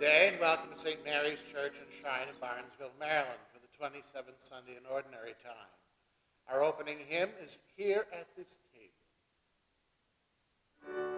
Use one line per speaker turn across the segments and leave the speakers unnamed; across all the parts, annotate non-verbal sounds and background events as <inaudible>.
day and welcome to St. Mary's Church and Shrine in Barnesville, Maryland for the 27th Sunday in Ordinary Time. Our opening hymn is Here at this Table.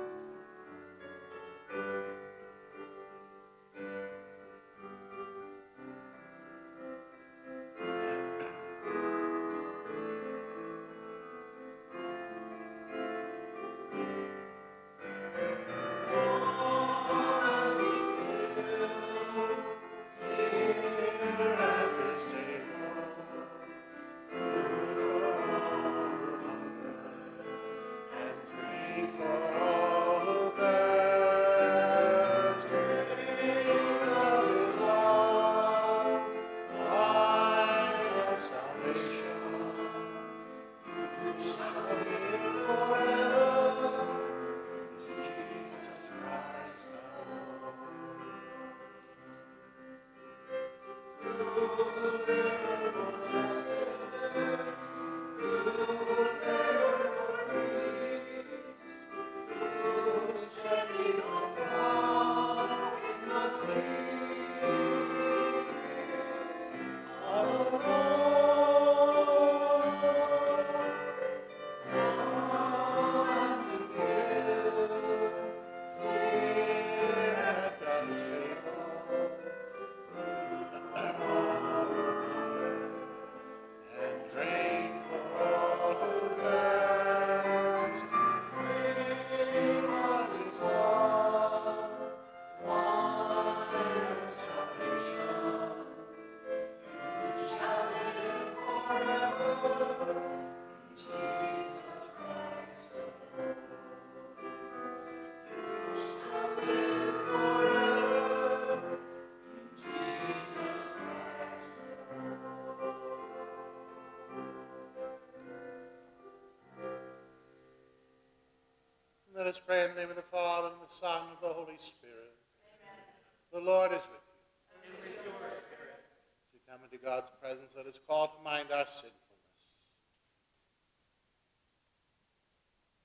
Us pray in the name of the Father, and the Son, and the Holy Spirit. Amen. The Lord is with you.
And with your spirit.
As we come into God's presence, let us call to mind our sinfulness.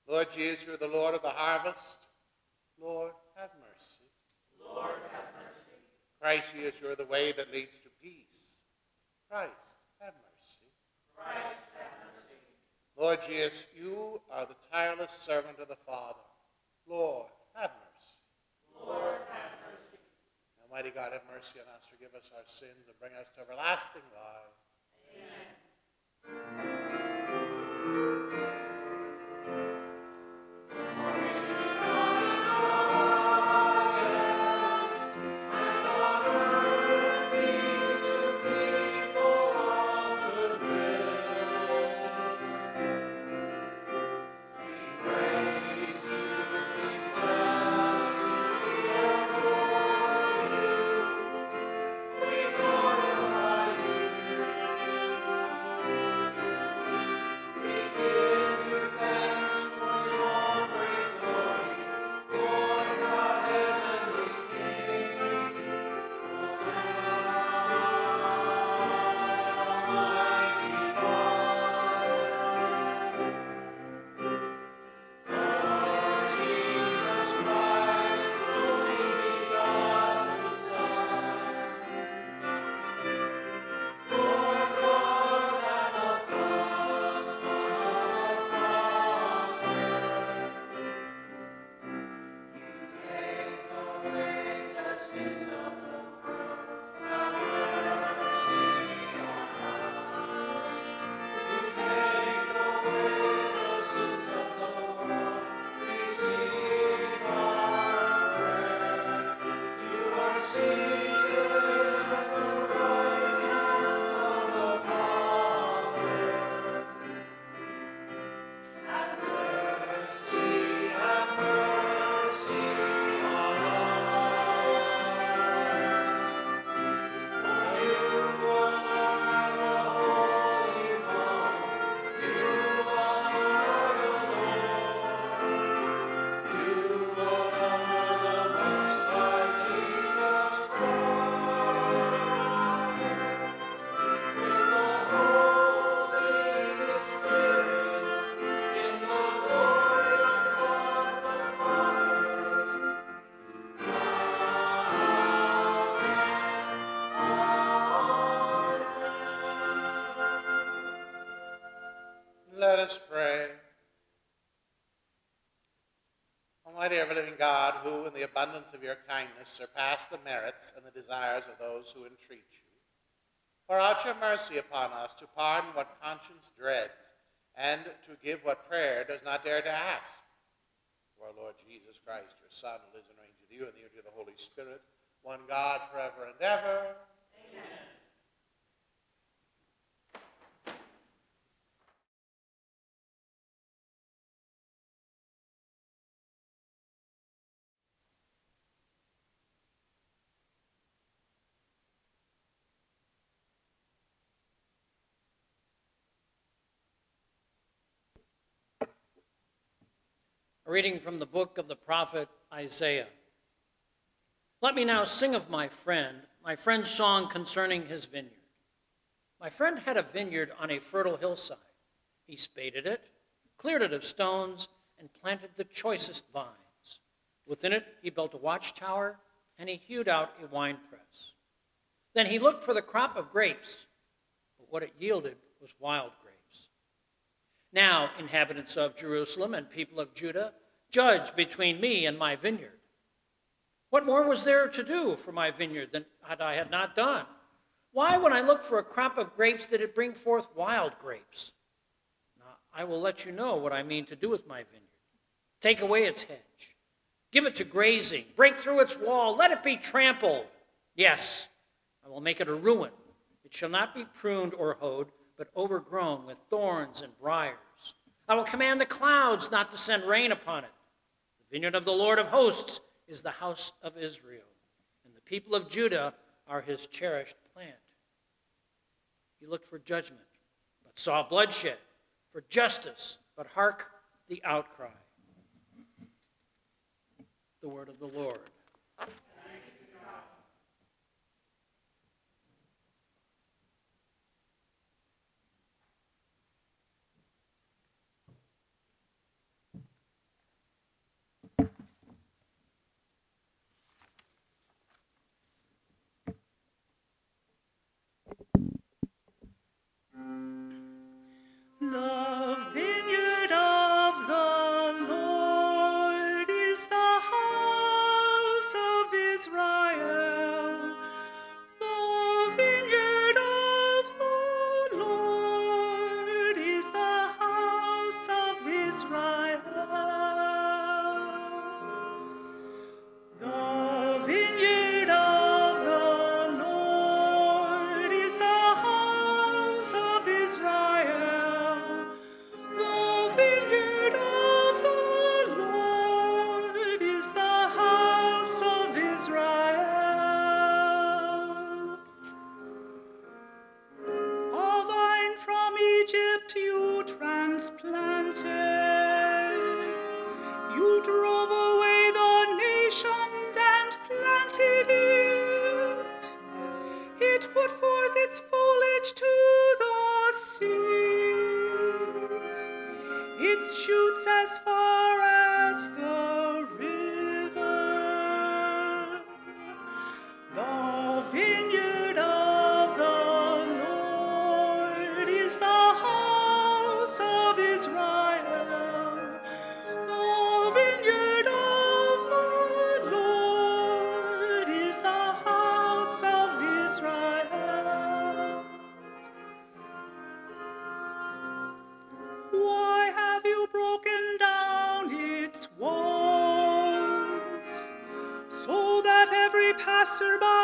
Lord Jesus, you are the Lord of the harvest. Lord, have mercy.
Lord, have mercy.
Christ Jesus, you are the way that leads to peace. Christ, have mercy.
Christ, have mercy.
Lord Jesus, you are the tireless servant of the Father. Lord, have mercy.
Lord, have mercy.
Almighty God, have mercy on us, forgive us our sins, and bring us to everlasting life.
Amen.
Amen.
God, who in the abundance of your kindness surpass the merits and the desires of those who entreat you, pour out your mercy upon us to pardon what conscience dreads and to give what prayer does not dare to ask. For our Lord Jesus Christ, your Son, who lives and reigns with you in the unity of the Holy Spirit, one God forever and ever. Amen.
Reading from the book of the prophet Isaiah. Let me now sing of my friend, my friend's song concerning his vineyard. My friend had a vineyard on a fertile hillside. He spaded it, cleared it of stones, and planted the choicest vines. Within it, he built a watchtower, and he hewed out a winepress. Then he looked for the crop of grapes, but what it yielded was wild grapes. Now, inhabitants of Jerusalem and people of Judah, judge between me and my vineyard. What more was there to do for my vineyard than I had not done? Why, when I looked for a crop of grapes, did it bring forth wild grapes? Now, I will let you know what I mean to do with my vineyard. Take away its hedge, give it to grazing, break through its wall, let it be trampled. Yes, I will make it a ruin. It shall not be pruned or hoed, but overgrown with thorns and briers. I will command the clouds not to send rain upon it. The vineyard of the Lord of hosts is the house of Israel, and the people of Judah are his cherished plant. He looked for judgment, but saw bloodshed, for justice, but hark the outcry. The word of the Lord.
Take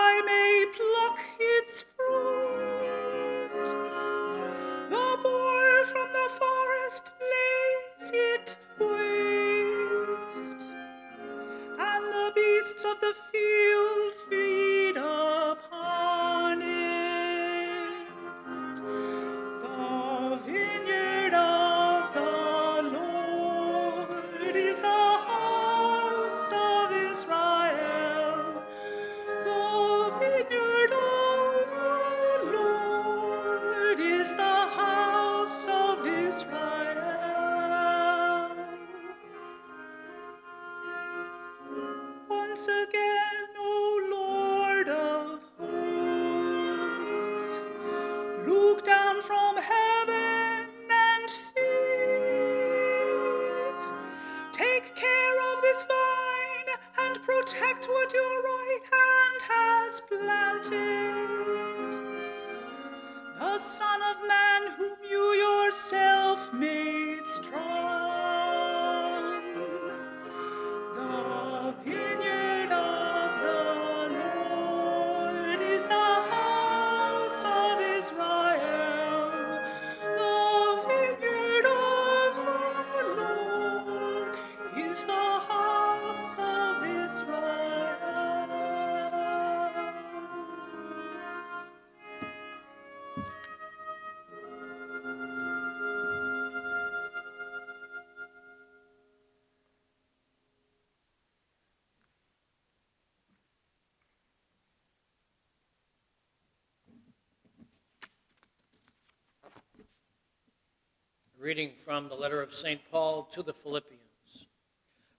from the letter of St. Paul to the Philippians.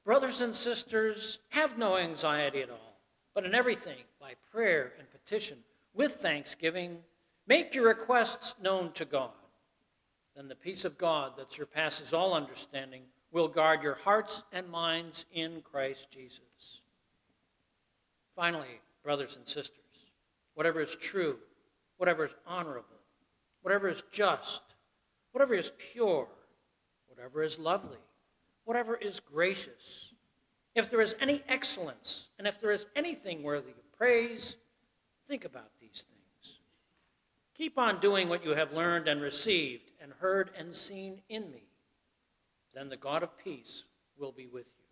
Brothers and sisters, have no anxiety at all, but in everything, by prayer and petition, with thanksgiving, make your requests known to God. Then the peace of God that surpasses all understanding will guard your hearts and minds in Christ Jesus. Finally, brothers and sisters, whatever is true, whatever is honorable, whatever is just, whatever is pure, whatever is lovely, whatever is gracious, if there is any excellence, and if there is anything worthy of praise, think about these things. Keep on doing what you have learned and received and heard and seen in me. Then the God of peace will be with you.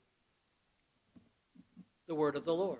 The word of the Lord.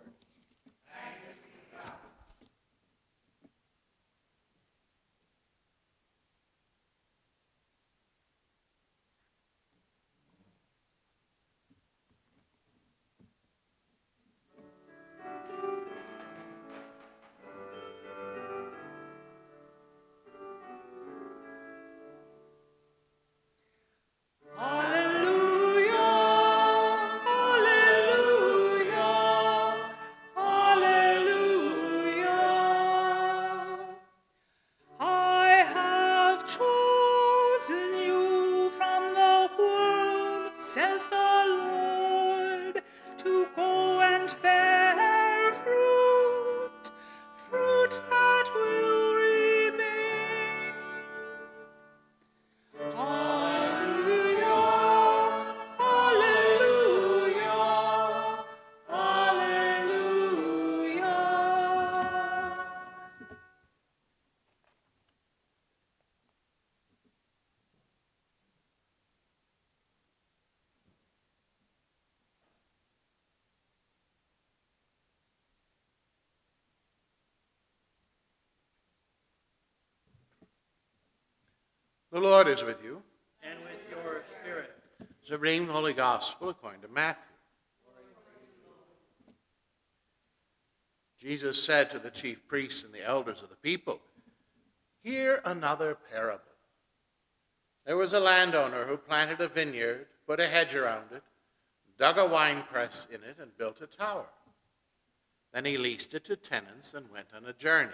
The Lord
is with you.
And with your spirit.
So reading the Holy Gospel according to Matthew. Jesus said to the chief priests and the elders of the people, Hear another parable. There was a landowner who planted a vineyard, put a hedge around it, dug a winepress in it, and built a tower. Then he leased it to tenants and went on a journey.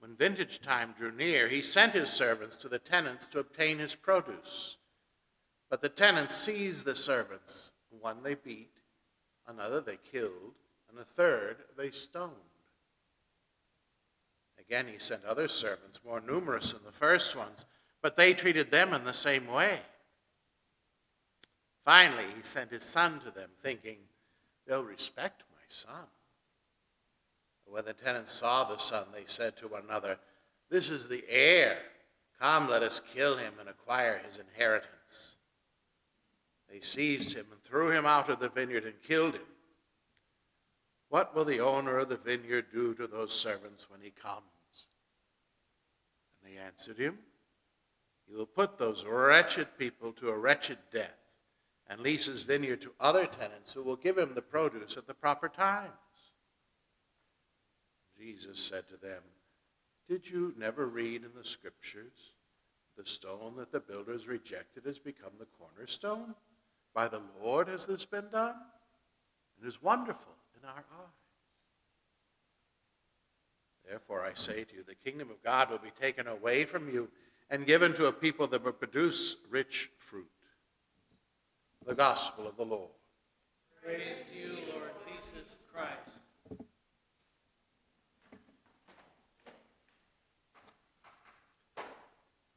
When vintage time drew near, he sent his servants to the tenants to obtain his produce. But the tenants seized the servants. One they beat, another they killed, and a third they stoned. Again, he sent other servants, more numerous than the first ones, but they treated them in the same way. Finally, he sent his son to them, thinking, They'll respect my son. When the tenants saw the son, they said to one another, This is the heir. Come, let us kill him and acquire his inheritance. They seized him and threw him out of the vineyard and killed him. What will the owner of the vineyard do to those servants when he comes? And they answered him, He will put those wretched people to a wretched death and lease his vineyard to other tenants who will give him the produce at the proper times. Jesus said to them, Did you never read in the scriptures, the stone that the builders rejected has become the cornerstone? By the Lord has this been done? It is wonderful in our eyes. Therefore, I say to you, the kingdom of God will be taken away from you and given to a people that will produce rich fruit. The gospel of the Lord.
Praise to you, Lord Jesus Christ.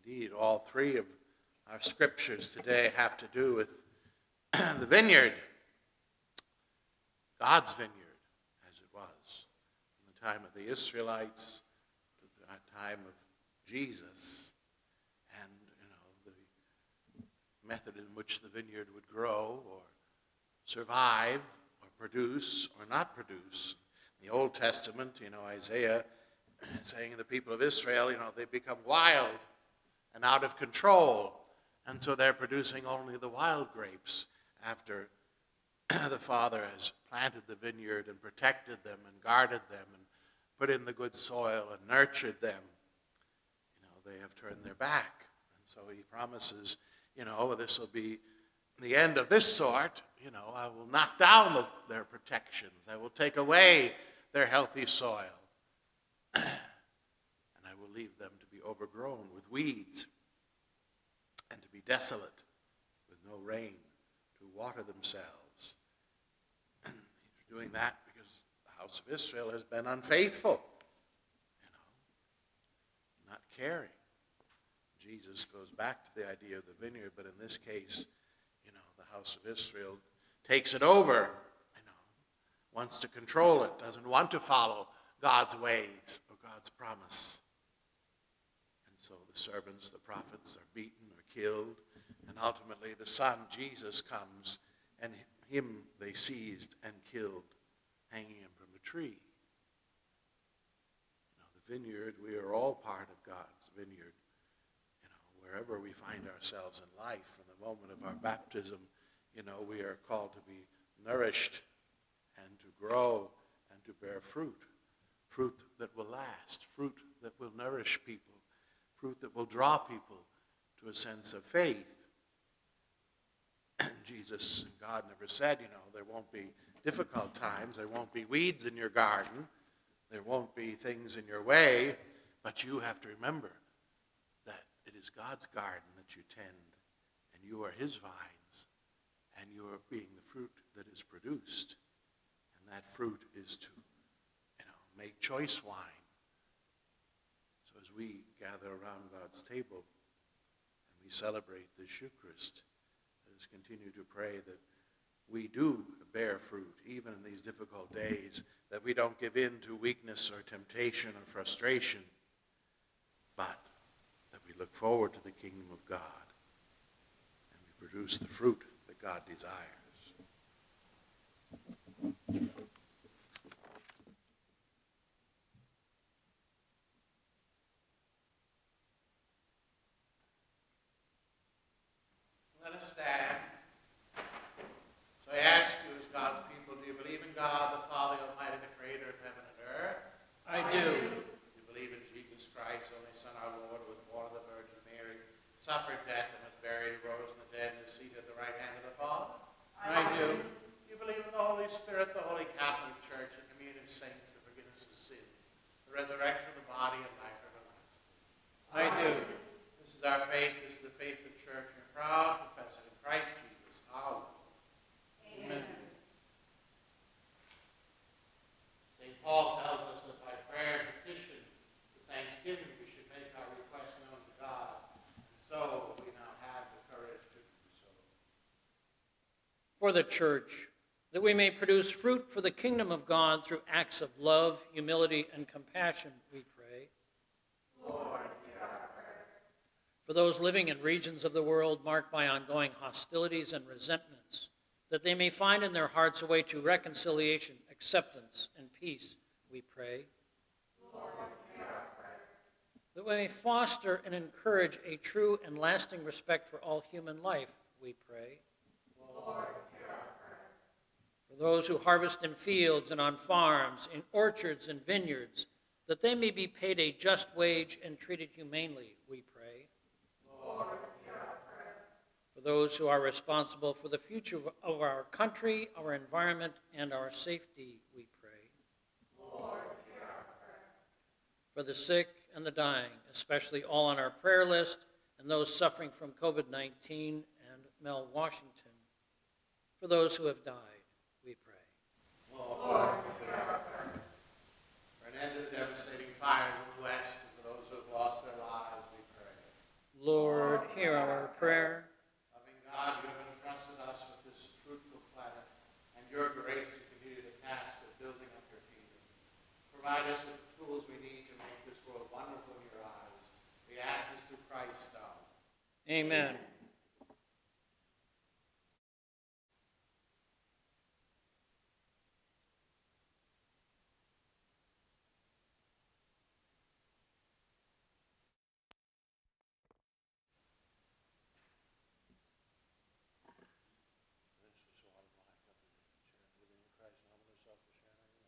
Indeed, three of our scriptures today have to do with <clears throat> the vineyard, God's vineyard, as it was in the time of the Israelites, the time of Jesus, and you know the method in which the vineyard would grow or survive or produce or not produce. In the Old Testament, you know, Isaiah <clears throat> saying the people of Israel, you know, they become wild and out of control. And so they're producing only the wild grapes after <clears throat> the Father has planted the vineyard and protected them and guarded them and put in the good soil and nurtured them. You know, they have turned their back. And so he promises, you know, this will be the end of this sort. You know, I will knock down the, their protections, I will take away their healthy soil <clears throat> and I will leave them to be overgrown with weeds and to be desolate with no rain to water themselves. <clears throat> He's doing that because the house of Israel has been unfaithful, you know, not caring. Jesus goes back to the idea of the vineyard, but in this case, you know, the house of Israel takes it over, you know, wants to control it, doesn't want to follow God's ways or God's promise. So the servants, the prophets, are beaten or killed. And ultimately, the Son, Jesus, comes, and him they seized and killed, hanging him from a tree. You know, the vineyard, we are all part of God's vineyard. You know, wherever we find ourselves in life, from the moment of our baptism, you know, we are called to be nourished and to grow and to bear fruit. Fruit that will last, fruit that will nourish people fruit that will draw people to a sense of faith. And <clears throat> Jesus and God never said, you know, there won't be difficult times, there won't be weeds in your garden, there won't be things in your way, but you have to remember that it is God's garden that you tend, and you are his vines, and you are being the fruit that is produced. And that fruit is to, you know, make choice wine we gather around God's table and we celebrate the Eucharist, let us continue to pray that we do bear fruit, even in these difficult days, that we don't give in to weakness or temptation or frustration, but that we look forward to the kingdom of God and we produce the fruit that God desires.
For the church, that we may produce fruit for the kingdom of God through acts of love, humility, and compassion, we pray.
Lord,
for those living in regions of the world marked by ongoing hostilities and resentments, that they may find in their hearts a way to reconciliation, acceptance, and peace, we pray.
Lord,
that we may foster and encourage a true and lasting respect for all human life, we pray.
Lord,
for those who harvest in fields and on farms, in orchards and vineyards, that they may be paid a just wage and treated humanely, we pray.
Lord,
for those who are responsible for the future of our country, our environment, and our safety, we pray.
Lord,
for the sick and the dying, especially all on our prayer list, and those suffering from COVID 19 and Mel Washington, for those who have died.
Lord, end the devastating fires in the West and for those who have lost their lives, we pray.
Lord, hear our prayer.
Loving God, you have entrusted us with this fruitful planet and your grace to continue the task of building up your kingdom. Provide us with the tools we need to make this world wonderful in your eyes. We ask this through Christ our Lord.
Amen.
This is so unlike of you, sharing living in Christ and humbling yourself to share in our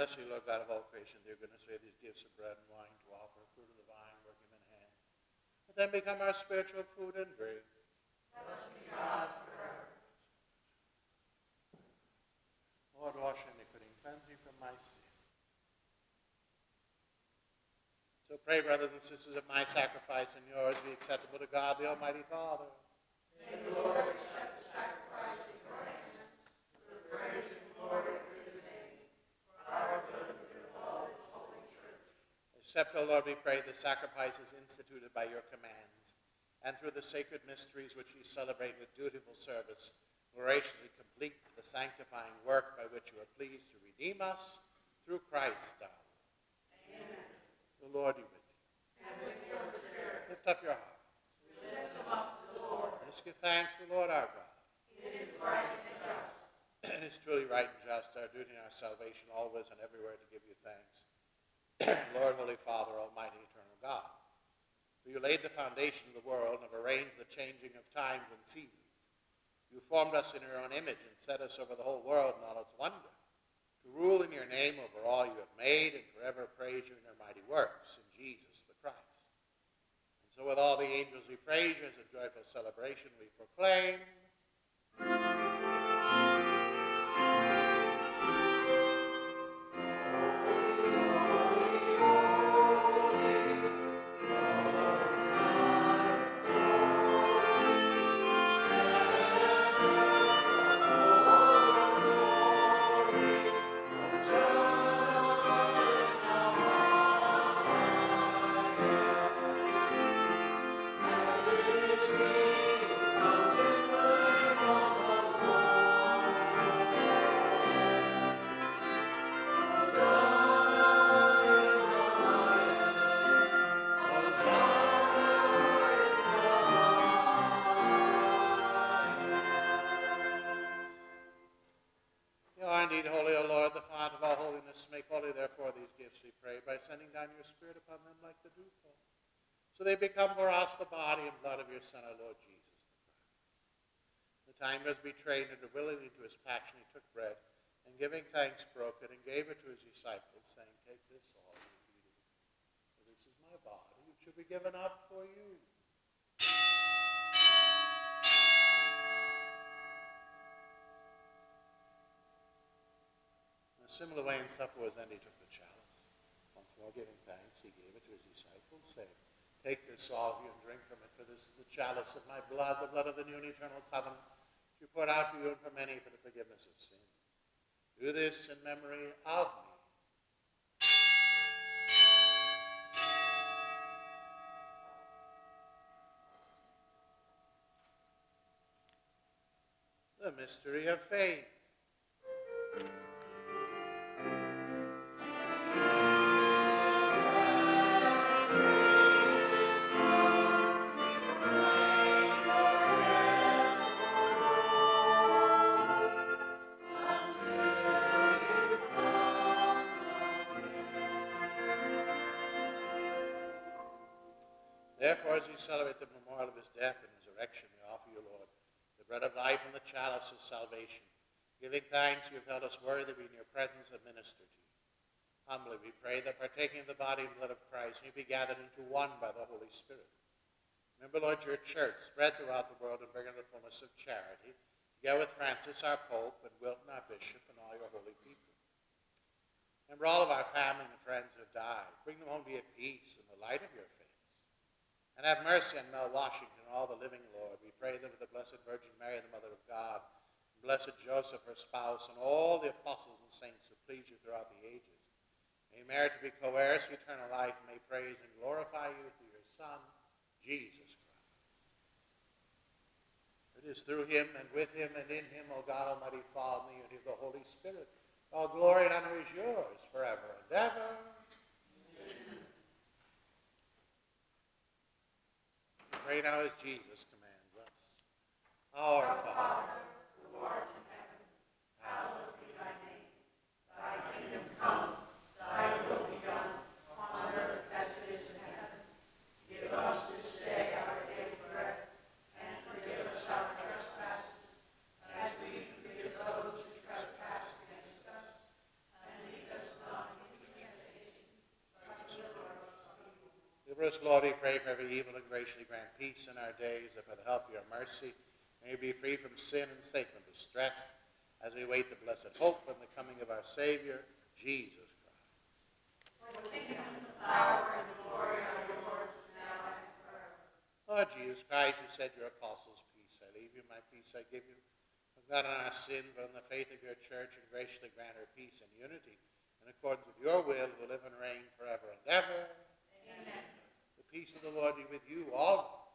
Bless you, Lord God of all creation. They're going to say these gifts of bread and wine to offer, fruit of the vine, working in hands. Let them become our spiritual food and drink. Lord, wash iniquity and cleanse me from my sin. So pray, brothers and sisters, that my sacrifice and yours be acceptable to God, the Almighty Father. Accept, O Lord, we pray, the sacrifices instituted by your commands, and through the sacred mysteries which we celebrate with dutiful service, graciously complete the sanctifying work by which you are pleased to redeem us through Christ our Lord. Amen. The Lord be with you. And with your spirit. Lift up your hearts. We lift them up to the Lord. Let us give thanks to the Lord our God. It is right and just. <clears throat> it is truly right and just, our duty and our salvation, always and everywhere to give you thanks. <coughs> Lord, Holy Father, Almighty, Eternal God, for you laid the foundation of the world and have arranged the changing of times and seasons. You formed us in your own image and set us over the whole world in all its wonder, to rule in your name over all you have made and forever praise you in your mighty works, in Jesus the Christ. And so with all the angels we praise you as a joyful celebration we proclaim. Indeed holy, O Lord, the fount of all holiness. Make holy, therefore, these gifts, we pray, by sending down your Spirit upon them like the dewfall, so they become for us the body and blood of your Son, our Lord Jesus the time was betrayed and willingly to his passion, he took bread, and giving thanks, broke it, and gave it to his disciples, saying, Take this, all, and eat it, for this is my body, which shall be given up for you. Similar way, in supper was then he took the chalice. Once more giving thanks, he gave it to his disciples, saying, Take this, all of you, and drink from it, for this is the chalice of my blood, the blood of the new and eternal covenant, which you poured out for you and for many for the forgiveness of sin. Do this in memory of me. The mystery of faith. Celebrate the memorial of his death and resurrection, we offer you, Lord, the bread of life and the chalice of salvation. Giving thanks, you have held us worthy to be in your presence and minister to you. Humbly we pray that partaking of the body and blood of Christ, you be gathered into one by the Holy Spirit. Remember, Lord, your church spread throughout the world and bring in the fullness of charity, together with Francis, our Pope, and Wilton, our Bishop, and all your holy people. Remember all of our family and friends who have died. Bring them home to be at peace in the light of your. And have mercy on Mel Washington all the living, Lord. We pray that with the Blessed Virgin Mary, the Mother of God, Blessed Joseph, her spouse, and all the apostles and saints who please you throughout the ages, may merit to be co-heirs to eternal life, and may praise and glorify you through your Son, Jesus Christ. It is through him and with him and in him, O God Almighty Father, in the unity of the Holy Spirit. All glory and honor is yours forever and ever. Pray now as Jesus commands us. Our Father,
who art in heaven, hallowed be thy name. Thy kingdom come, thy will be done, on earth as it is in heaven. Give us this day our daily bread, and forgive us our trespasses, as we forgive those who trespass against us. And lead us not into temptation, but deliver us from
us, Lord, we pray, for every evil and graciously grant peace in our days, and by the help of your mercy, may we be free from sin and Satan and distress, as we wait the blessed hope and the coming of our Savior, Jesus Christ. Lord Jesus Christ, you said your apostles, peace I leave you, my peace I give you. God on our sin, but on the faith of your church, and graciously grant her peace and unity, in accordance with your will, who live and reign forever and ever.
Amen.
Peace of the Lord be with you all.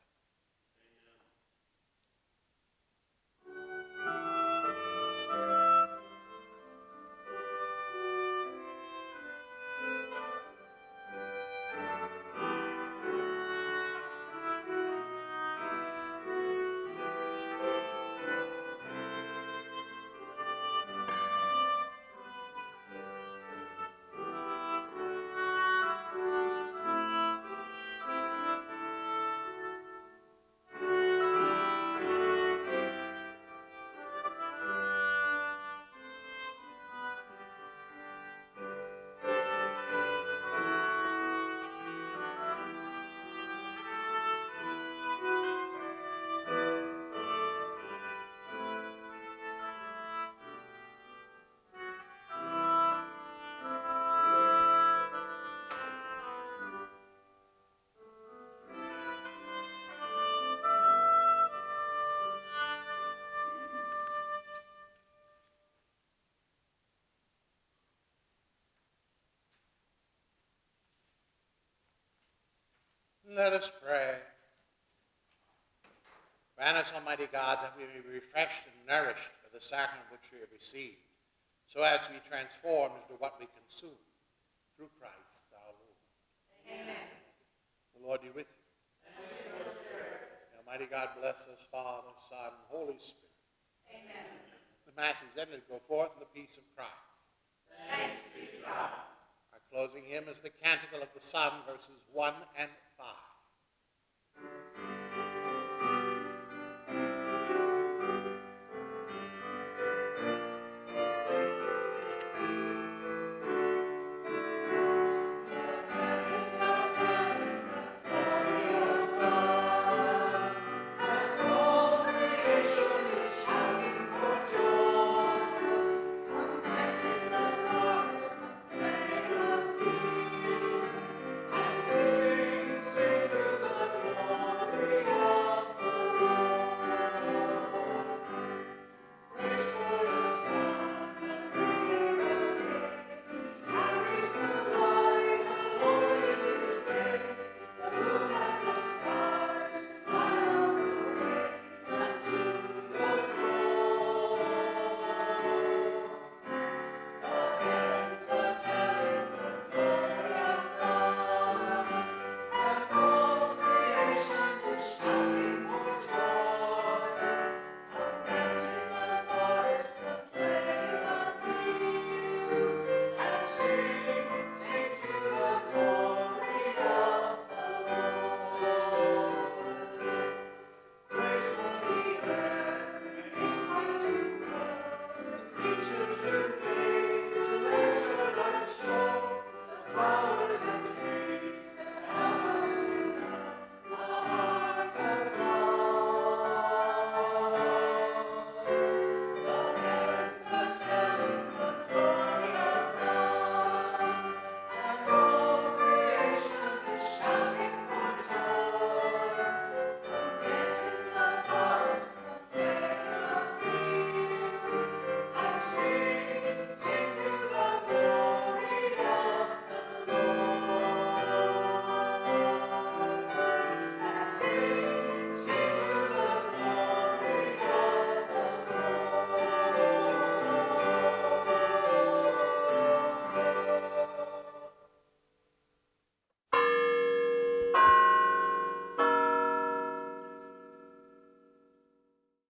Let us pray. Grant us, Almighty God, that we may be refreshed and nourished by the sacrament which we have received, so as to be transformed into what we consume through Christ our Lord.
Amen.
The Lord be with you. May Almighty God bless us, Father, Son, and Holy Spirit.
Amen.
The Mass is ended. Go forth in the peace of Christ.
Thanks be to God.
Closing hymn is the Canticle of the Sun, verses 1 and 5.